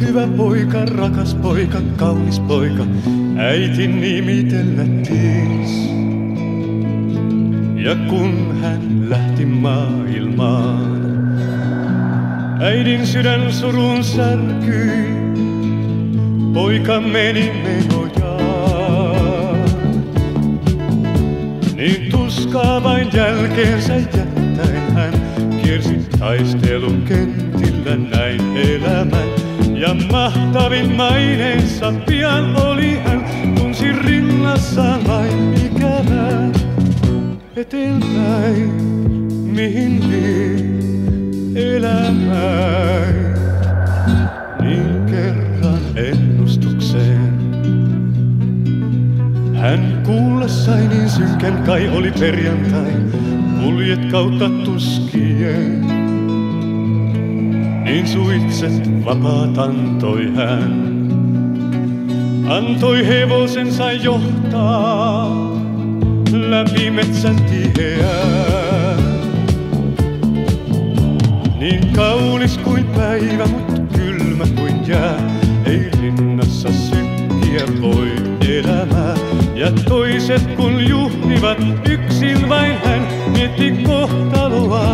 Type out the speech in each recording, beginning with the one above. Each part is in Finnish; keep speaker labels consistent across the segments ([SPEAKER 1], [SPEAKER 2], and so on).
[SPEAKER 1] hyvä poika, rakas poika, kaunis poika, äiti nimitellä ties. Ja kun hän lähti maailmaan, äidin sydän surun särkyi, poika meni menojaan. Niin tuskaa vain jälkeensä jättäen hän kiersi taistelun kentillä näin elämän. Mahtavin maineensa pian oli hän, tunsi rinnassaan vain ikävää. Eteenpäin, mihin vie elämään, niin kerran ennustukseen. Hän kuullessai niin synkän kai oli perjantai, kuljet kautta tuskien. Niin suitset vapaat antoi hän, antoi hevosensa johtaa läpi metsän tiheää. Niin kaunis kuin päivä, mut kylmä kuin jää, ei rinnassa sykkiä voi elämää. Ja toiset kun juhlivat, yksin vain hän mietti kohtaloaan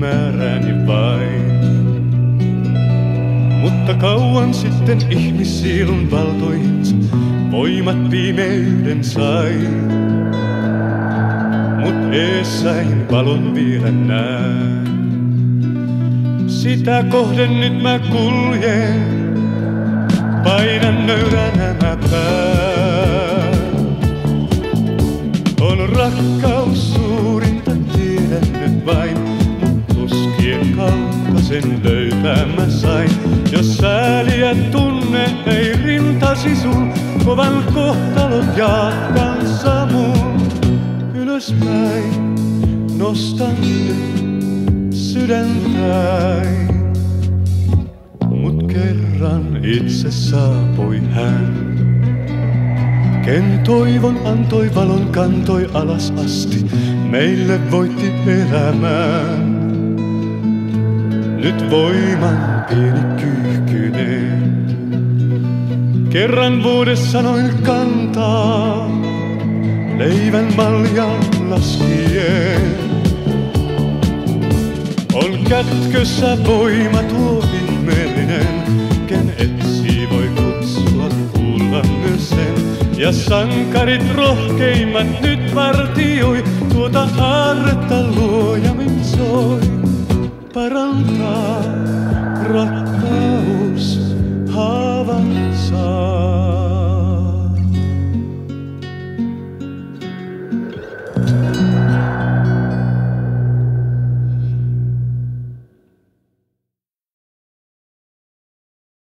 [SPEAKER 1] etsin määräni vain. Mutta kauan sitten ihmissielun valtoihinsa voimat viimeyden sai. Mut eessäin valon vielä näen. Sitä kohden nyt mä kuljen, painan nöyränä mä kaukasen löytää mä sain. Jos sääliä tunne, ei rintasi sun, kovan kohtalon jaa kanssa. Ylöspäin nostan sydäntäin. Mut kerran itse saapui hän. Ken toivon antoi valon kantoi alas asti, meille voitti elämään. Nyt voiman pieni kyyhkyneen, kerran vuodessa noin kantaa, leivän maljan laskien. On kätkössä voima tuo ihmeellinen, ken etsii voi kutsua kuulla myös sen. Ja sankarit rohkeimmat nyt vartioi, tuota aarretta luojamin. Parantaa